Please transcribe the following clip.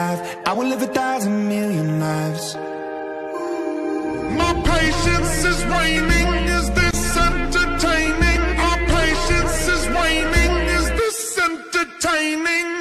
I will live a thousand million lives. My patience is waning. Is this entertaining? My patience is waning. Is this entertaining?